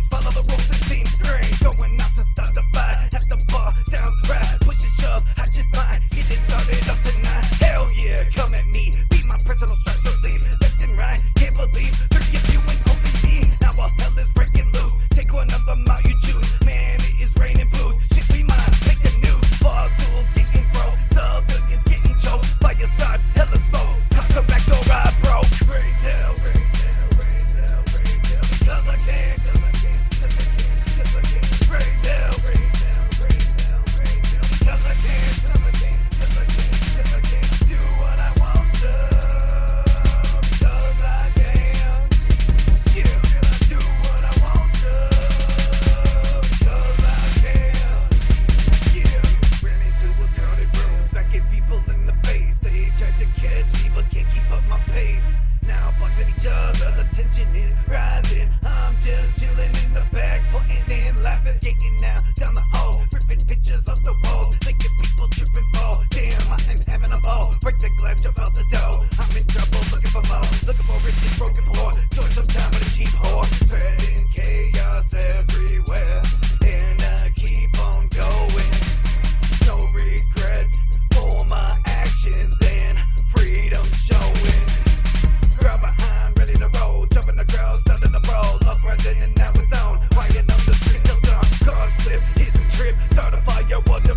follow the rules. Start a fire,